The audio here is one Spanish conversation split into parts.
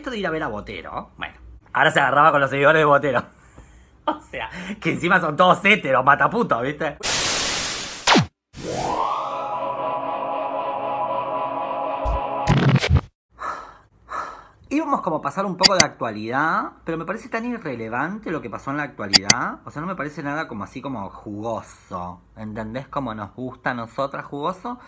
esto de ir a ver a Botero, bueno, ahora se agarraba con los seguidores de Botero. O sea, que encima son todos héteros, mataputos, ¿viste? Íbamos como a pasar un poco de actualidad, pero me parece tan irrelevante lo que pasó en la actualidad. O sea, no me parece nada como así como jugoso. ¿Entendés? Como nos gusta a nosotras jugoso.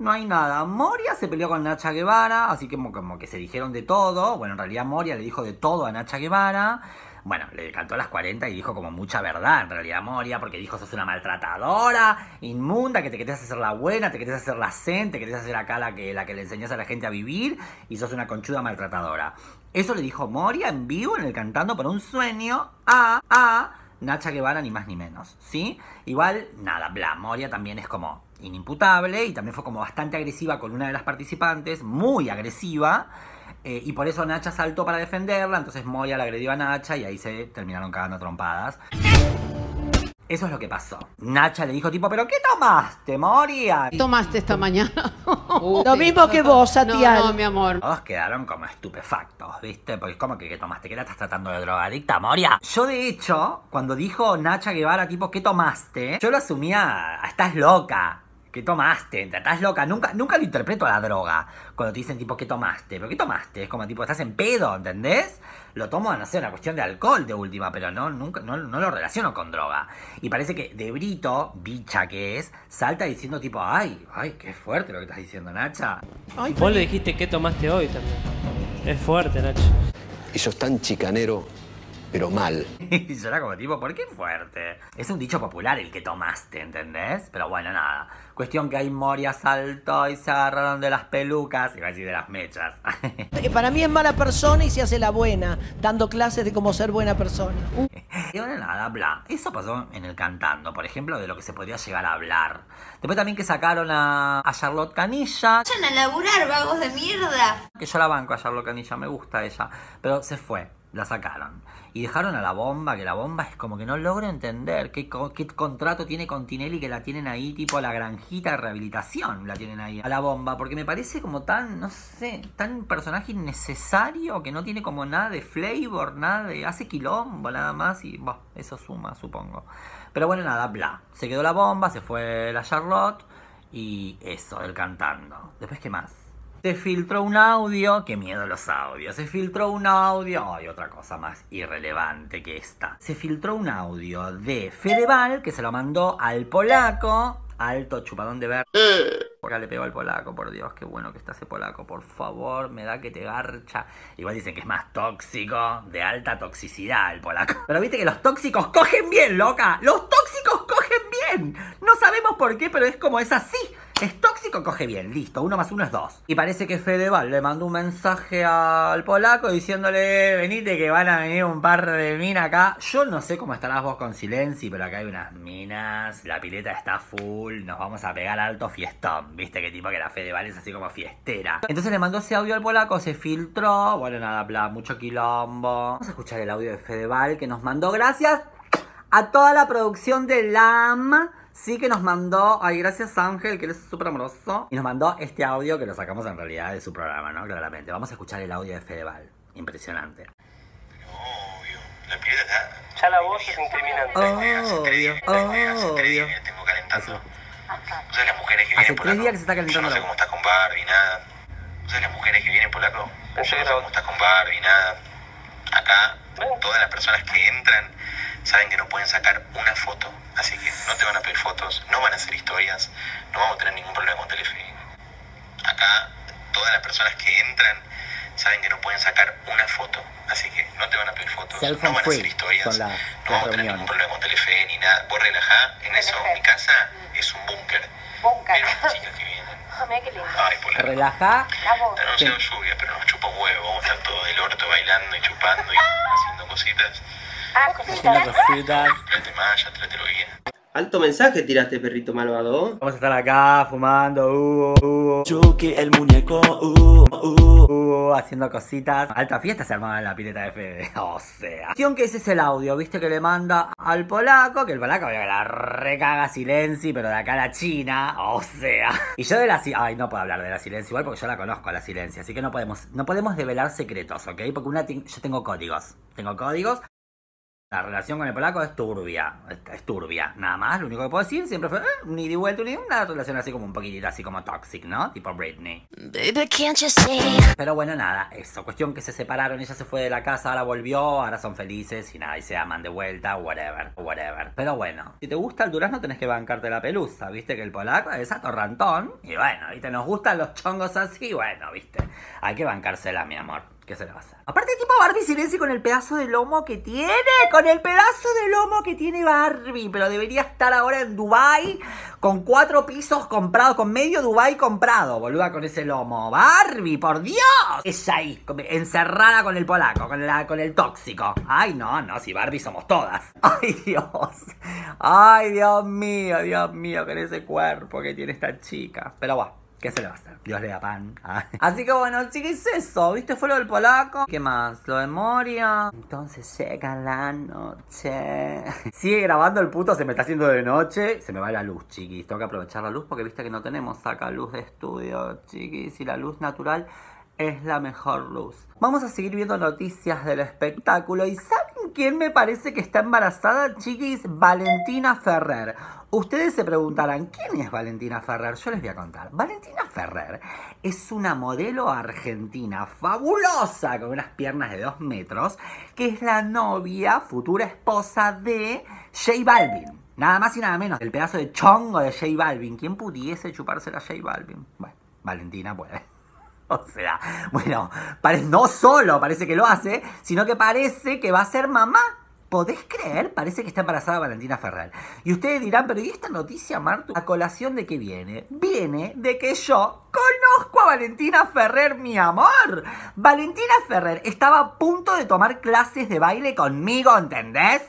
No hay nada. Moria se peleó con Nacha Guevara, así como, como que se dijeron de todo. Bueno, en realidad Moria le dijo de todo a Nacha Guevara. Bueno, le cantó a las 40 y dijo como mucha verdad en realidad Moria, porque dijo sos una maltratadora, inmunda, que te querés hacer la buena, te querés hacer la zen, te querés hacer acá la que, la que le enseñás a la gente a vivir y sos una conchuda maltratadora. Eso le dijo Moria en vivo en el Cantando por un Sueño a, a Nacha Guevara, ni más ni menos, ¿sí? Igual, nada, bla, Moria también es como inimputable y también fue como bastante agresiva con una de las participantes, muy agresiva. Eh, y por eso Nacha saltó para defenderla, entonces Moria la agredió a Nacha y ahí se terminaron cagando trompadas. Eso es lo que pasó. Nacha le dijo tipo, ¿pero qué tomaste, Moria? ¿Qué tomaste esta mañana? Lo mismo que vos, Satial. No, no, mi amor. Todos quedaron como estupefactos, ¿viste? Porque como que ¿qué tomaste? ¿Qué la estás tratando de drogadicta, Moria? Yo, de hecho, cuando dijo Nacha Guevara, tipo, ¿qué tomaste? Yo lo asumía, estás loca. ¿Qué tomaste? ¿Estás loca? Nunca, nunca lo interpreto a la droga. Cuando te dicen tipo, ¿qué tomaste? ¿Pero qué tomaste? Es como tipo, estás en pedo, ¿entendés? Lo tomo, no sé, una cuestión de alcohol de última, pero no, nunca, no, no lo relaciono con droga. Y parece que de Brito, bicha que es, salta diciendo tipo, ay, ay, qué fuerte lo que estás diciendo, Nacha. Ay, Vos le dijiste qué tomaste hoy también. Es fuerte, Nacho. Y sos tan chicanero, pero mal. Y yo era como tipo, ¿por qué fuerte? Es un dicho popular el que tomaste, ¿entendés? Pero bueno, nada. Cuestión que ahí Moria saltó y se agarraron de las pelucas, iba a decir de las mechas. Eh, Para mí es mala persona y se hace la buena, dando clases de cómo ser buena persona. Y bueno, nada, bla. Eso pasó en el cantando, por ejemplo, de lo que se podía llegar a hablar. Después también que sacaron a, a Charlotte Canilla, Vayan a laburar, vagos de mierda. que yo la banco a Charlotte Canilla, me gusta ella, pero se fue, la sacaron. Y dejaron a la bomba, que la bomba es como que no logro entender qué, co- qué contrato tiene con Tinelli que la tienen ahí, tipo la granjita de rehabilitación, la tienen ahí a la bomba, porque me parece como tan, no sé, tan personaje innecesario que no tiene como nada de flavor, nada de. hace quilombo nada más y eso suma, supongo. Pero bueno, nada, bla. Se quedó la bomba, se fue la Charlotte y eso, el cantando. Después, ¿qué más? Se filtró un audio, qué miedo los audios. Se filtró un audio, ay, otra cosa más irrelevante que esta. Se filtró un audio de Fedeval que se lo mandó al polaco, alto chupadón de ver. Porque le pegó al polaco, por Dios, qué bueno que está ese polaco, por favor, me da que te garcha. Igual dicen que es más tóxico, de alta toxicidad el polaco. Pero viste que los tóxicos cogen bien, loca. Los tóxicos cogen bien. No sabemos por qué, pero es como es así. Es tóxico, coge bien, listo, uno más uno es dos. Y parece que Fedeval le mandó un mensaje al polaco diciéndole, venite que van a venir un par de minas acá. Yo no sé cómo estarás vos con Silenci, pero acá hay unas minas, la pileta está full, nos vamos a pegar alto fiestón. Viste que tipo que la Fedeval es así como fiestera. Entonces le mandó ese audio al polaco, se filtró, bueno nada, bla, mucho quilombo. Vamos a escuchar el audio de Fedeval que nos mandó gracias a toda la producción de LAM. Sí que nos mandó, ay, gracias Ángel, que él es súper amoroso. Y nos mandó este audio que lo sacamos en realidad de su programa, ¿no? Claramente. Vamos a escuchar el audio de Fedeval. Impresionante. Obvio. La pileta está. Ya la voz es incriminante. Obvio, obvio. tengo calentando. O sea, las mujeres que Hace vienen tres días que se está calentando Yo no sé cómo estás con Barbie, nada. O sea, las mujeres que vienen polaco. Yo no sé cómo estás con Barbie, nada. Acá, todas las personas que entran saben que no pueden sacar una foto. Así que no te van a pedir fotos, no van a hacer historias, no vamos a tener ningún problema con Telefe. Acá, todas las personas que entran saben que no pueden sacar una foto. Así que no te van a pedir fotos, no van a hacer historias, las- no las vamos a tener ningún problema con Telefe ni nada. Vos relajá en eso. Mi casa es un búnker. Búnker. Chicas que vienen. Mira qué lindo. Ay, polaco. Relaja. La voz. Está anunciado lluvia, pero nos chupa un huevo. Vamos a estar todos del orto bailando y chupando y haciendo cositas. Ah, Haciendo cositas. Alto mensaje tiraste, perrito malvado. Vamos a estar acá fumando, uh, uh, Chucky el muñeco, uh, uh. uh, haciendo cositas. Alta fiesta se armaba en la pileta de Fede. O sea. Cuestión que ese es el audio, viste que le manda al polaco, que el polaco que la recaga silencio, pero de acá a la China. O sea. Y yo de la Ay, no puedo hablar de la silencio igual porque yo la conozco a la silencio. Así que no podemos, no podemos develar secretos, ¿ok? Porque una yo tengo códigos. Tengo códigos. La relación con el polaco es turbia, es, turbia, nada más, lo único que puedo decir siempre fue eh, un ida y vuelta, ida- una relación así como un poquitito así como toxic, ¿no? Tipo Britney. Baby, can't you see? Pero bueno, nada, eso, cuestión que se separaron, ella se fue de la casa, ahora volvió, ahora son felices y nada, y se aman de vuelta, whatever, whatever. Pero bueno, si te gusta el durazno tenés que bancarte la pelusa, viste que el polaco es atorrantón, y bueno, viste, nos gustan los chongos así, bueno, viste, hay que bancársela, mi amor. ¿Qué se le va a hacer? Aparte, tipo Barbie Silencio con el pedazo de lomo que tiene, con el pedazo de lomo que tiene Barbie, pero debería estar ahora en Dubai con cuatro pisos comprados, con medio Dubai comprado, boluda, con ese lomo. Barbie, por Dios. Ella ahí, encerrada con el polaco, con, la, con el tóxico. Ay, no, no, si Barbie somos todas. Ay, Dios. Ay, Dios mío, Dios mío, con ese cuerpo que tiene esta chica. Pero bueno. ¿Qué se le va a hacer? Dios le da pan. Ah. Así que bueno, chiquis, eso. ¿Viste? Fue lo del polaco. ¿Qué más? Lo de Moria. Entonces llega la noche. Sigue grabando el puto, se me está haciendo de noche. Se me va la luz, chiquis. Tengo que aprovechar la luz porque viste que no tenemos acá luz de estudio, chiquis. Y la luz natural es la mejor luz. Vamos a seguir viendo noticias del espectáculo. ¿Y saben quién me parece que está embarazada, chiquis? Valentina Ferrer. Ustedes se preguntarán, ¿quién es Valentina Ferrer? Yo les voy a contar. Valentina Ferrer es una modelo argentina fabulosa, con unas piernas de dos metros, que es la novia, futura esposa de J Balvin. Nada más y nada menos, el pedazo de chongo de J Balvin. ¿Quién pudiese chupársela a J Balvin? Bueno, Valentina puede. O sea, bueno, no solo parece que lo hace, sino que parece que va a ser mamá. ¿Podés creer? Parece que está embarazada Valentina Ferrer. Y ustedes dirán, pero ¿y esta noticia, Martu? ¿A colación de qué viene? Viene de que yo conozco a Valentina Ferrer, mi amor. Valentina Ferrer estaba a punto de tomar clases de baile conmigo, ¿entendés?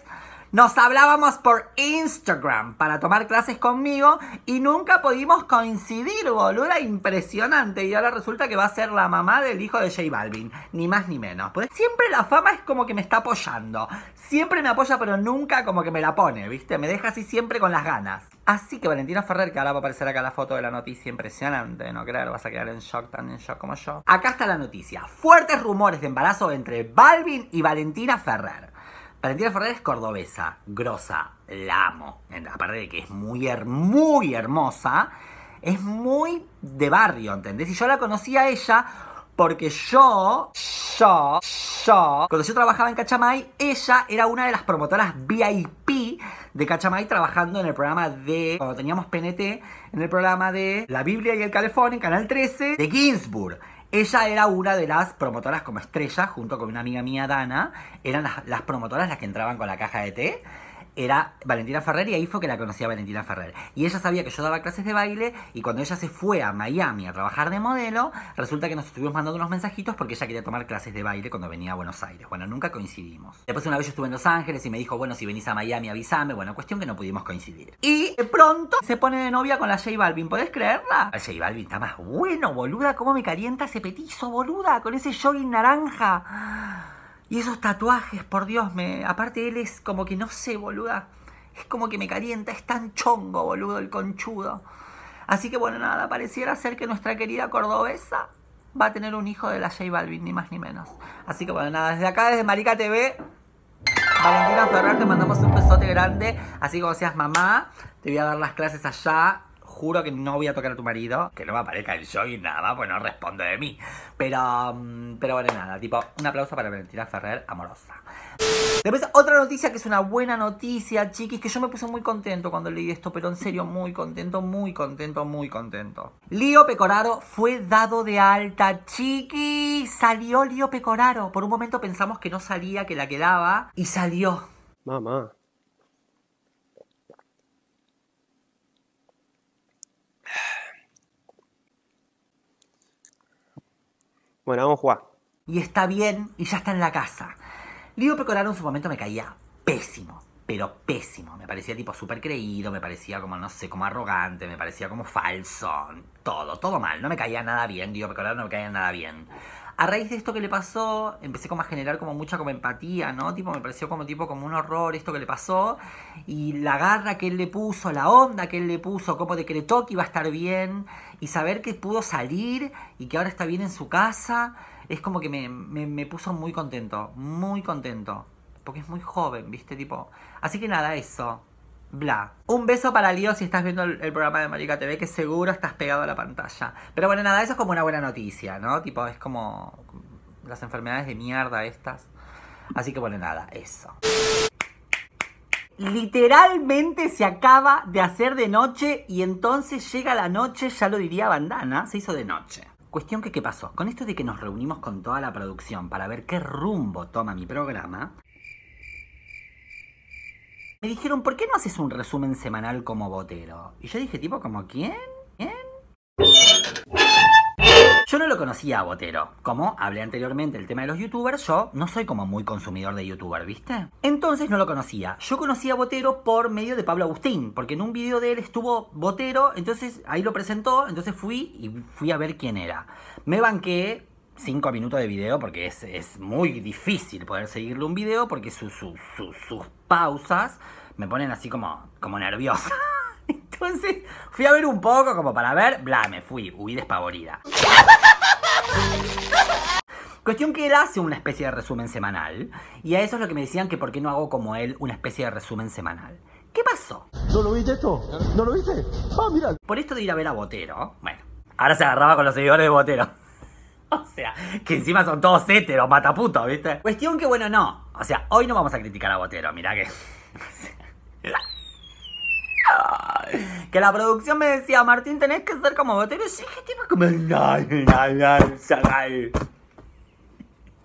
Nos hablábamos por Instagram para tomar clases conmigo y nunca pudimos coincidir, boluda, impresionante. Y ahora resulta que va a ser la mamá del hijo de J Balvin, ni más ni menos. Pues siempre la fama es como que me está apoyando. Siempre me apoya, pero nunca como que me la pone, ¿viste? Me deja así siempre con las ganas. Así que Valentina Ferrer, que ahora va a aparecer acá la foto de la noticia, impresionante, ¿no creer? Vas a quedar en shock, tan en shock como yo. Acá está la noticia. Fuertes rumores de embarazo entre Balvin y Valentina Ferrer. Valentina Ferrer es cordobesa, grosa, la amo. Aparte de que es muy, her- muy hermosa, es muy de barrio, ¿entendés? Y yo la conocí a ella porque yo, yo, yo, cuando yo trabajaba en Cachamay, ella era una de las promotoras VIP de Cachamay trabajando en el programa de, cuando teníamos PNT, en el programa de La Biblia y el Calefón Canal 13 de Ginsburg. Ella era una de las promotoras como estrella, junto con una amiga mía, Dana. Eran las, las promotoras las que entraban con la caja de té. Era Valentina Ferrer y ahí fue que la conocí a Valentina Ferrer. Y ella sabía que yo daba clases de baile y cuando ella se fue a Miami a trabajar de modelo, resulta que nos estuvimos mandando unos mensajitos porque ella quería tomar clases de baile cuando venía a Buenos Aires. Bueno, nunca coincidimos. Después una vez yo estuve en Los Ángeles y me dijo, bueno, si venís a Miami avísame. Bueno, cuestión que no pudimos coincidir. Y de pronto se pone de novia con la J Balvin. ¿Podés creerla? La J Balvin está más bueno, boluda. ¿Cómo me calienta ese petizo, boluda? Con ese jogging naranja. Y esos tatuajes, por Dios, me. Aparte él es como que no sé, boluda. Es como que me calienta, es tan chongo, boludo, el conchudo. Así que bueno, nada, pareciera ser que nuestra querida cordobesa va a tener un hijo de la J Balvin, ni más ni menos. Así que bueno, nada, desde acá, desde Marica TV, Valentina Ferrer, te mandamos un besote grande. Así como seas mamá, te voy a dar las clases allá. Juro que no voy a tocar a tu marido. Que no me aparezca el jogging nada más, pues no responde de mí. Pero, mm, pero bueno, nada. Tipo, un aplauso para Valentina Ferrer, amorosa. Después, otra noticia que es una buena noticia, chiquis, que yo me puse muy contento cuando leí esto, pero en serio, muy contento, muy contento, muy contento. Lío Pecoraro fue dado de alta, chiquis. Salió Lío Pecoraro. Por un momento pensamos que no salía, que la quedaba, y salió. Mamá. Bueno, vamos a jugar. y está bien y ya está en la casa. Lío Pecoraro en su momento me caía pésimo, pero pésimo. Me parecía tipo súper creído, me parecía como, no sé, como arrogante, me parecía como falso. Todo, todo mal. No me caía nada bien, digo, recordar, no me caía nada bien. A raíz de esto que le pasó, empecé como a generar como mucha como empatía, ¿no? Tipo, me pareció como tipo como un horror esto que le pasó. Y la garra que él le puso, la onda que él le puso, como decretó que iba a estar bien. Y saber que pudo salir y que ahora está bien en su casa, es como que me, me, me puso muy contento, muy contento. Porque es muy joven, ¿viste? Tipo. Así que nada, eso. Bla. Un beso para Lío si estás viendo el, programa de Marica TV, que seguro estás pegado a la pantalla. Pero bueno, nada, eso es como una buena noticia, ¿no? Tipo, es como las enfermedades de mierda estas. Así que bueno, nada, eso. Literalmente se acaba de hacer de noche y entonces llega la noche, ya lo diría Bandana, se hizo de noche. Cuestión que, ¿qué pasó? Con esto de que nos reunimos con toda la producción para ver qué rumbo toma mi programa, me dijeron, ¿por qué no haces un resumen semanal como Botero? Y yo dije, tipo, ¿como quién? ¿Quién? Yo no lo conocía a Botero. Como hablé anteriormente del tema de los youtubers, yo no soy como muy consumidor de youtuber, ¿viste? Entonces no lo conocía. Yo conocí a Botero por medio de Pablo Agustín, porque en un video de él estuvo Botero, entonces ahí lo presentó, entonces fui y fui a ver quién era. Me banqué 5 minutos de video porque es, es muy difícil poder seguirle un video porque sus sus sus- sus pausas me ponen así como, como nerviosa. Entonces fui a ver un poco como para ver, bla, me fui, huí despavorida. Cuestión que él hace una especie de resumen semanal y a eso es lo que me decían que por qué no hago como él una especie de resumen semanal. ¿Qué pasó? ¿No lo viste esto? ¿No lo viste? Ah, mira. Por esto de ir a ver a Botero, bueno, ahora se agarraba con los seguidores de Botero. O sea, que encima son todos héteros, mataputos, ¿viste? Cuestión que, bueno, no. O sea, hoy no vamos a criticar a Botero, mirá que... Que la producción me decía, Martín, tenés que ser como Botero. Y yo dije, tipo, como... No, no, no, chaval.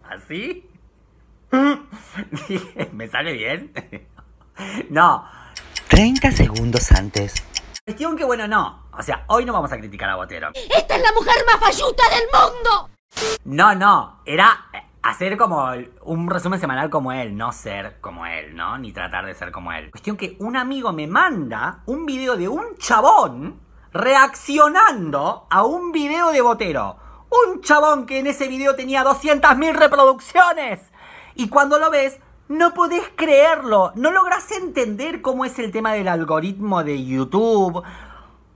¿Así? ¿me sale bien? No. 30 segundos antes. Cuestión que, bueno, no. O sea, hoy no vamos a criticar a Botero. ¡Esta es la mujer más falluta del mundo! No, no, era eh, hacer como un resumen semanal como él, no ser como él, ¿no? Ni tratar de ser como él. Cuestión que un amigo me manda un video de un chabón reaccionando a un video de Botero. Un chabón que en ese video tenía 200.000 reproducciones. Y cuando lo ves, no podés creerlo. No lográs entender cómo es el tema del algoritmo de YouTube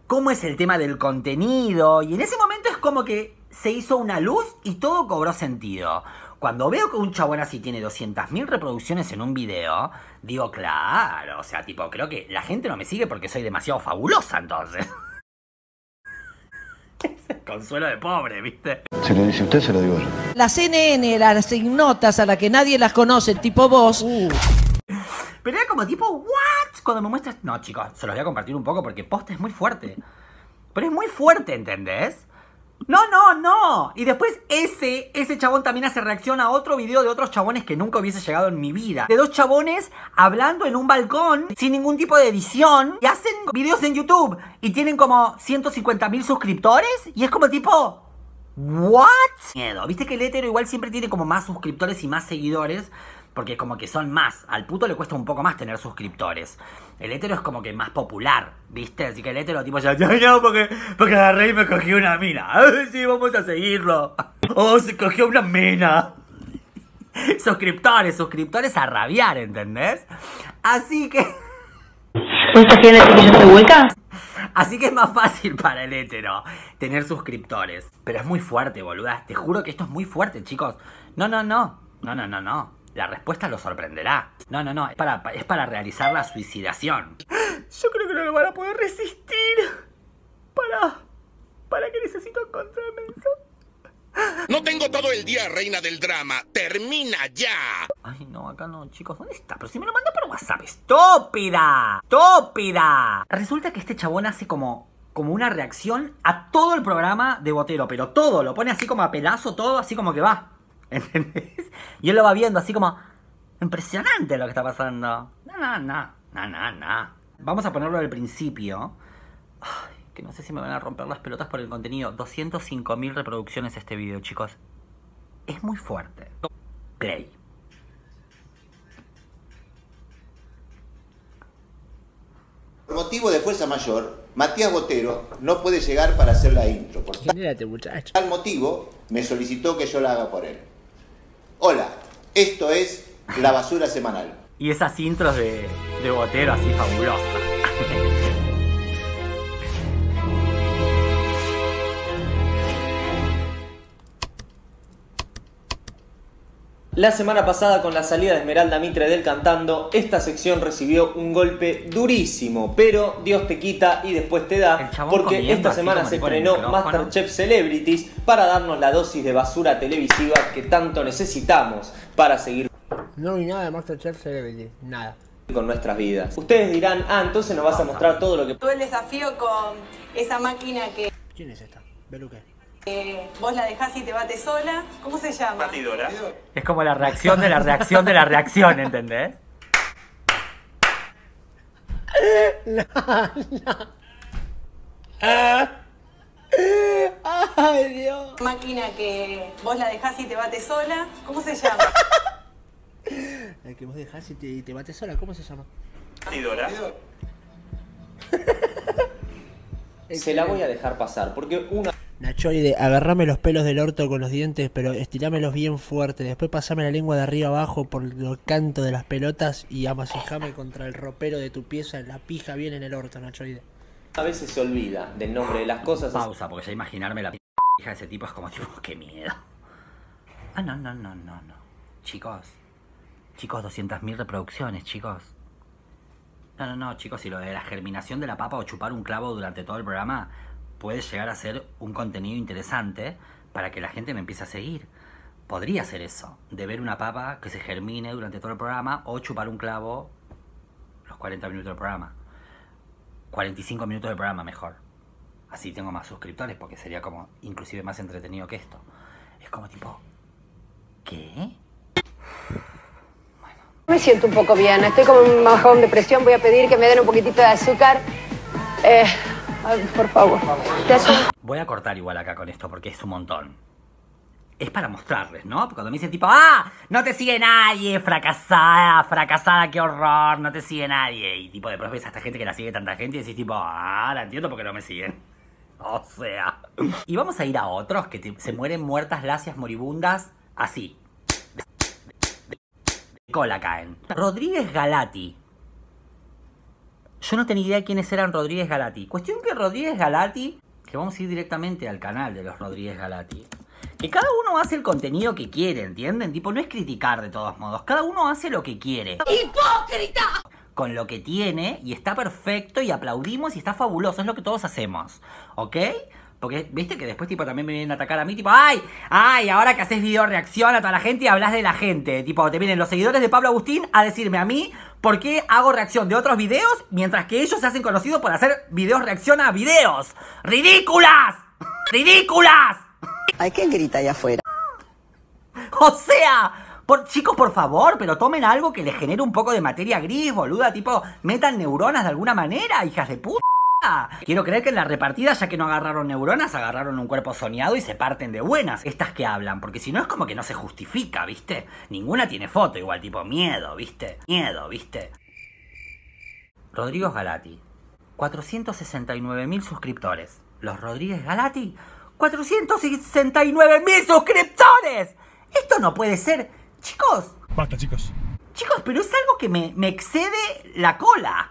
cómo es el tema del contenido. Y en ese momento es como que se hizo una luz y todo cobró sentido. Cuando veo que un chabón así tiene 200.000 reproducciones en un video, digo, claro, o sea, tipo, creo que la gente no me sigue porque soy demasiado fabulosa entonces. Es el consuelo de pobre, ¿viste? Si lo dice usted, se lo digo yo. La CNN, las ignotas a la que nadie las conoce, tipo vos, Pero era como tipo, ¿what? Cuando me muestras. No, chicos, se los voy a compartir un poco porque posta es muy fuerte. Pero es muy fuerte, ¿entendés? No, no, no. Y después ese, ese chabón también hace reacción a otro video de otros chabones que nunca hubiese llegado en mi vida. De dos chabones hablando en un balcón sin ningún tipo de edición y hacen videos en YouTube y tienen como 150 mil suscriptores y es como tipo... ¿What? Miedo. Viste que el hétero igual siempre tiene como más suscriptores y más seguidores. Porque como que son más. Al puto le cuesta un poco más tener suscriptores. El hétero es como que más popular, ¿viste? Así que el hétero tipo ya, ya no, porque, porque agarré y me cogió una mina. Ay, sí, vamos a seguirlo. Oh, se cogió una mina. suscriptores, suscriptores a rabiar, ¿entendés? Así que... ¿Esta gente que yo soy hueca? Así que es más fácil para el hétero tener suscriptores. Pero es muy fuerte, boluda. Te juro que esto es muy fuerte, chicos. No, no, no. No, no, no, no. La respuesta lo sorprenderá. No, no, no. Es para, es para realizar la suicidación. Yo creo que no lo van a poder resistir. Para... Para que necesito encontrarme eso. No tengo todo el día, reina del drama. Termina ya. Ay, no, acá no, chicos. ¿Dónde está? Pero si me lo mandó por WhatsApp. ¡Estúpida! ¡Estúpida! Resulta que este chabón hace como, como una reacción a todo el programa de Botero. Pero todo. Lo pone así como a pedazo, todo así como que va. ¿Entendés? Y él lo va viendo así como... Impresionante lo que está pasando. No, no, no. No, no, no. Vamos a ponerlo al principio. Ay, que no sé si me van a romper las pelotas por el contenido. 205.000 reproducciones este video, chicos. Es muy fuerte. Play. Por motivo de fuerza mayor, Matías Botero no puede llegar para hacer la intro. Por tal motivo, me solicitó que yo la haga por él. Hola, esto es La Basura Semanal. Y esas intros de, de botero así fabulosas. La semana pasada con la salida de Esmeralda Mitre del Cantando, esta sección recibió un golpe durísimo, pero Dios te quita y después te da, porque esta semana se estrenó. Masterchef Celebrities para darnos la dosis de basura televisiva que tanto necesitamos para seguir No vi nada de Masterchef Celebrity, nada. con nuestras vidas. Ustedes dirán, ah, entonces nos vas a mostrar todo lo que Tuve el desafío con esa máquina que ¿Quién es esta? Beluque. Eh, vos la dejás y te bate sola. ¿Cómo se llama? Batidora. Es como la reacción de la reacción de la reacción, ¿entendés? Ay, Dios. Máquina que vos la dejás y te bate sola. ¿Cómo se llama? El que vos dejás y te, y te bates sola, ¿cómo se llama? Batidora. se la voy a dejar pasar, porque una Nachoide, agarrame los pelos del orto con los dientes, pero estirámelos bien fuerte. Después pasame la lengua de arriba abajo por el canto de las pelotas y amasijame contra el ropero de tu pieza. La pija bien en el orto, Nachoide. a veces se olvida del nombre de las cosas. Pausa, porque ya imaginarme la hija de ese tipo es como tipo, qué miedo. Ah, no, no, no, no, no. Chicos. Chicos, 200.000 reproducciones, chicos. No, no, no, chicos, y lo de la germinación de la papa o chupar un clavo durante todo el programa puede llegar a ser un contenido interesante para que la gente me empiece a seguir. Podría ser eso, de ver una papa que se germine durante todo el programa o chupar un clavo los 40 minutos del programa. 45 minutos del programa mejor. Así tengo más suscriptores porque sería como inclusive más entretenido que esto. Es como tipo, ¿qué? Me siento un poco bien, estoy como un bajón de presión, voy a pedir que me den un poquitito de azúcar. Eh, por favor. ¿Te hace un- Voy a cortar igual acá con esto porque es un montón. Es para mostrarles, ¿no? Porque cuando me dicen tipo, ¡ah! No te sigue nadie, fracasada, fracasada, qué horror, no te sigue nadie. Y tipo, después ves a esta gente que la sigue tanta gente y decís tipo, ah, la entiendo porque no me siguen. O sea. Y vamos a ir a otros que se mueren muertas lacias moribundas así. De, de- de cola caen. Rodríguez Galati. Yo no tenía idea de quiénes eran Rodríguez Galati. Cuestión que Rodríguez Galati, que vamos a ir directamente al canal de los Rodríguez Galati. Que cada uno hace el contenido que quiere, ¿entienden? Tipo, no es criticar de todos modos. Cada uno hace lo que quiere. ¡Hipócrita! Con lo que tiene y está perfecto y aplaudimos y está fabuloso. Es lo que todos hacemos. ¿Ok? Porque, viste que después, tipo, también me vienen a atacar a mí, tipo, ¡ay! ¡ay! Ahora que haces video reacción a toda la gente y hablas de la gente. Tipo, te vienen los seguidores de Pablo Agustín a decirme a mí por qué hago reacción de otros videos mientras que ellos se hacen conocidos por hacer videos reacción a videos. ¡Ridículas! ¡Ridículas! Ay, ¿quién grita allá afuera? O sea, por, chicos, por favor, pero tomen algo que les genere un poco de materia gris, boluda. Tipo, metan neuronas de alguna manera, hijas de puta. Quiero creer que en la repartida, ya que no agarraron neuronas, agarraron un cuerpo soñado y se parten de buenas. Estas que hablan, porque si no es como que no se justifica, ¿viste? Ninguna tiene foto, igual, tipo, miedo, ¿viste? Miedo, ¿viste? Rodrigo Galati, 469.000 suscriptores. Los Rodríguez Galati, 469.000 suscriptores. Esto no puede ser. Chicos, Basta, chicos. Chicos, pero es algo que me, me excede la cola.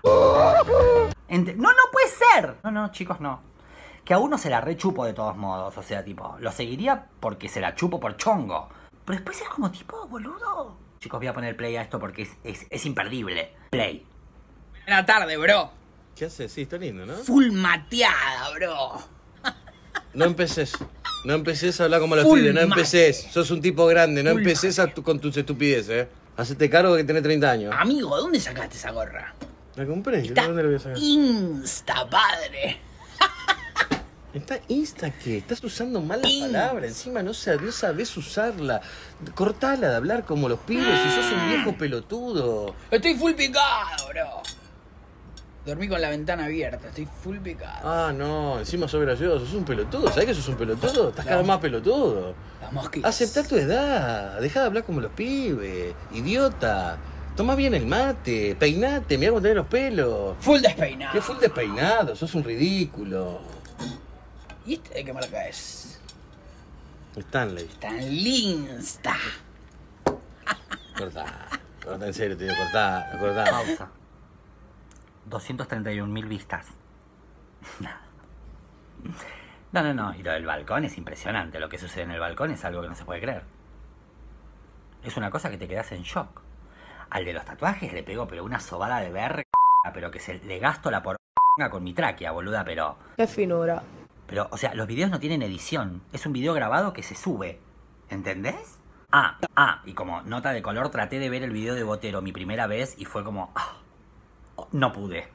Ent- no, no puede ser. No, no, chicos, no. Que a uno se la rechupo de todos modos. O sea, tipo, lo seguiría porque se la chupo por chongo. Pero después es como tipo, boludo. Chicos, voy a poner play a esto porque es, es, es imperdible. Play. Buena tarde, bro. ¿Qué haces? Sí, está lindo, ¿no? Full mateada, bro. No empeces. No empeces a hablar como los pibes, no empeces. Sos un tipo grande, no Full empeces a tu- con tus estupideces, ¿eh? Hacete cargo que tenés 30 años. Amigo, ¿de dónde sacaste esa gorra? La compré, Está ¿dónde la voy a sacar? Insta, padre. ¿Está Insta qué? Estás usando mal la palabra, encima no, sa- no sabes usarla. Cortala de hablar como los pibes si sos un viejo pelotudo. Estoy full picado, bro. Dormí con la ventana abierta, estoy full picado. Ah, no, encima sos gracioso, sos un pelotudo. ¿Sabés que sos un pelotudo? Estás cada vez más pelotudo. Las mosquitas. Aceptar tu edad, deja de hablar como los pibes, idiota. Toma bien el mate, peinate, mira cómo tenés los pelos. Full despeinado. ¿Qué full despeinado? Sos un ridículo. ¿Y este de qué marca es? Stanley. Tan linsta. Cortá. Cortá, en serio, te digo, cortá, cortá. Pausa. 231.000 vistas. No, no, no. Y lo del balcón es impresionante. Lo que sucede en el balcón es algo que no se puede creer. Es una cosa que te quedas en shock. Al de los tatuajes le pego pero una sobada de verga, pero que se le gasto la por con mi tráquea, boluda, pero... Qué finura. Pero, o sea, los videos no tienen edición. Es un video grabado que se sube. ¿Entendés? Ah, ah, y como nota de color traté de ver el video de Botero mi primera vez y fue como... ah, no pude.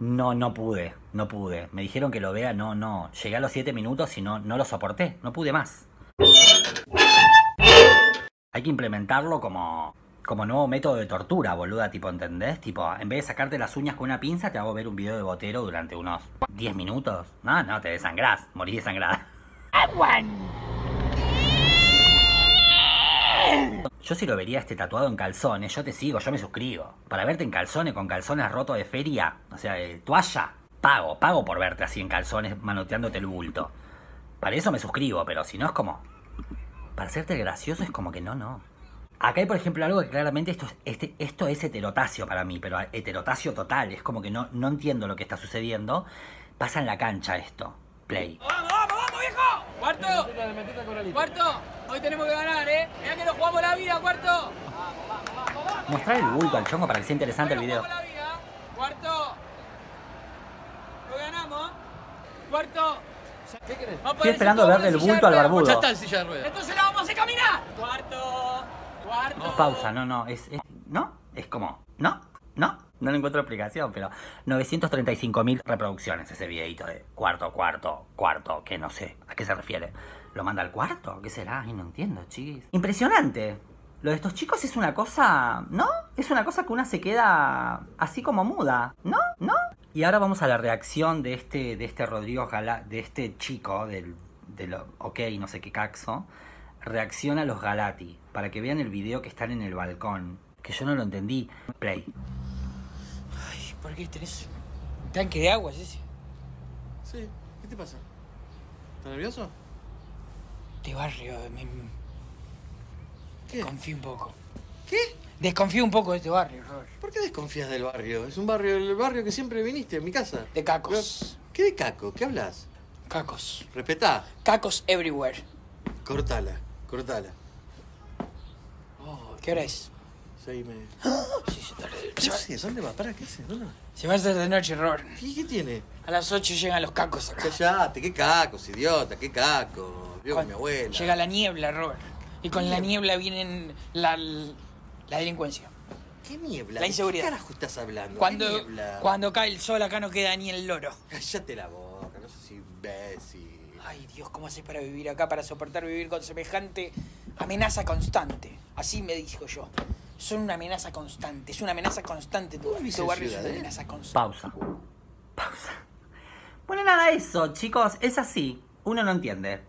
No, no pude, no pude. Me dijeron que lo vea, no, no. Llegué a los 7 minutos y no, no lo soporté, no pude más. Hay que implementarlo como, como nuevo método de tortura, boluda, tipo, ¿entendés? Tipo, en vez de sacarte las uñas con una pinza, te hago ver un video de botero durante unos 10 minutos. No, no, te desangrás, morís desangrada. Yo si lo vería este tatuado en calzones, yo te sigo, yo me suscribo. Para verte en calzones, con calzones rotos de feria, o sea, de toalla, pago, pago por verte así en calzones manoteándote el bulto. Para eso me suscribo, pero si no es como... Para hacerte gracioso es como que no, no. Acá hay, por ejemplo, algo que claramente esto, es- este, esto es heterotacio para mí, pero heterotacio total. Es como que no, no entiendo lo que está sucediendo. Pasa en la cancha esto. Play. ¡Vamos! ¡Cuarto! ¡Cuarto! Hoy tenemos que ganar, ¿eh? Mirá que nos jugamos la vida, cuarto. Mostrar el bulto al chongo para que sea interesante el video. ¡Cuarto! Lo ganamos. ¡Cuarto! ¿Qué querés? Estoy esperando verle el bulto al barbudo. Ya está en silla de ruedas. Entonces la vamos a hacer caminar. ¡Cuarto! ¡Cuarto! Pausa, no, no, es, es- ¿No? Es como, ¿no? ¿No? No le encuentro explicación, pero 935.000 reproducciones ese videito de cuarto, cuarto, cuarto, que no sé, ¿a qué se refiere? ¿Lo manda al cuarto? ¿Qué será? Ay, no entiendo, chiquis. Impresionante. Lo de estos chicos es una cosa, ¿no? Es una cosa que una se queda así como muda, ¿no? ¿No? Y ahora vamos a la reacción de este, de este Rodrigo Gala, de este chico, del, de lo, ok, no sé qué caxo, reacciona a los Galati, para que vean el video que están en el balcón, que yo no lo entendí. Play. ¿Por qué tenés un tanque de agua, ese? Sí, ¿qué te pasa? ¿Estás nervioso? De barrio, me... ¿Qué? Confío un poco. ¿Qué? Desconfío un poco de este barrio, Robert. ¿Por qué desconfías del barrio? Es un barrio, el barrio que siempre viniste, en mi casa. De cacos. ¿Qué de caco? ¿Qué hablas? Cacos. Respetá. Cacos everywhere. Cortala, cortala. ¿Qué hora es? Y media. Sí, dale. ¿Qué haces? ¿Dónde va? ¿Para qué haces? ¿Dónde va? Se va a hacer de noche, Robert. ¿Qué, qué tiene? A las 8 llegan los cacos acá. Callate, qué cacos, idiota, qué caco. Vivo con mi abuela. Llega la niebla, Robert. Y con la niebla vienen la, la delincuencia. ¿Qué niebla? La inseguridad. ¿Qué carajo estás hablando? ¿Qué Cuando, niebla? cuando cae el sol acá no queda ni el loro. Cállate la boca, no seas imbécil. Ay, Dios, ¿cómo haces para vivir acá, para soportar vivir con semejante amenaza constante? Así me dijo yo. Son una amenaza constante, es una amenaza constante tu, tu barrio, es una amenaza constante. Pausa. Pausa. Bueno, nada, eso, chicos, es así. Uno no entiende.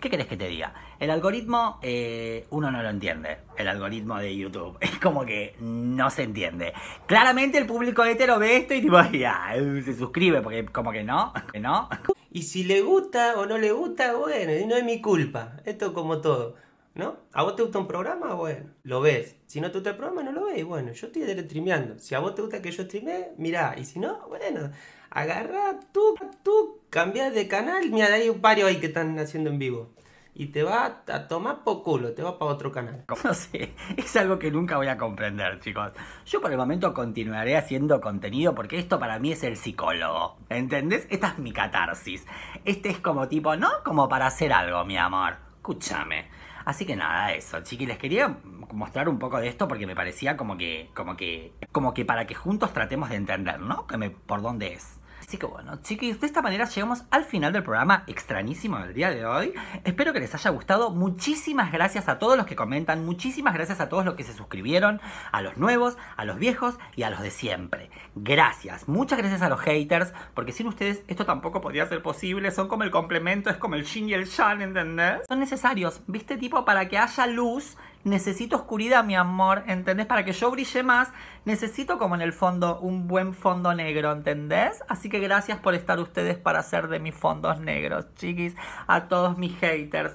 ¿Qué querés que te diga? El algoritmo, eh, uno no lo entiende. El algoritmo de YouTube. Es como que no se entiende. Claramente el público hetero ve esto y tipo, ya, se suscribe, porque como que no, que no. Y si le gusta o no le gusta, bueno, y no es mi culpa. Esto como todo, ¿no? ¿A vos te gusta un programa? Bueno, lo ves. Si no te gusta el programa, no lo ves. Bueno, yo estoy streameando. Si a vos te gusta que yo streamee, mirá. Y si no, bueno, agarra tú, tú, cambiá de canal. Mira, hay varios ahí que están haciendo en vivo. Y te va a tomar por culo, te va para otro canal. No sé, es algo que nunca voy a comprender, chicos. Yo por el momento continuaré haciendo contenido porque esto para mí es el psicólogo. ¿Entendés? Esta es mi catarsis. Este es como tipo, ¿no? Como para hacer algo, mi amor. Escúchame. Así que nada, eso, chiqui, les quería mostrar un poco de esto porque me parecía como que, como que, como que para que juntos tratemos de entender, ¿no? Que me, por dónde es. Así que bueno, chiquis, de esta manera llegamos al final del programa extrañísimo del día de hoy. Espero que les haya gustado. Muchísimas gracias a todos los que comentan, muchísimas gracias a todos los que se suscribieron, a los nuevos, a los viejos y a los de siempre. Gracias, muchas gracias a los haters, porque sin ustedes esto tampoco podría ser posible. Son como el complemento, es como el yin y el yang, ¿entendés? Son necesarios, ¿viste? Tipo, para que haya luz, necesito oscuridad, mi amor, ¿entendés? Para que yo brille más, necesito como en el fondo un buen fondo negro, ¿entendés? Así que gracias por estar ustedes para hacer de mis fondos negros, chiquis, a todos mis haters.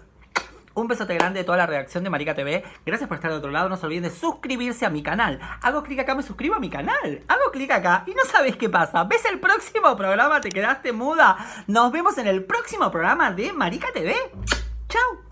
Un besote grande de toda la redacción de Marica TV. Gracias por estar de otro lado. No se olviden de suscribirse a mi canal. Hago clic acá, me suscribo a mi canal. Hago clic acá y no sabes qué pasa. ¿Ves el próximo programa? ¿Te quedaste muda? Nos vemos en el próximo programa de Marica TV. Chao.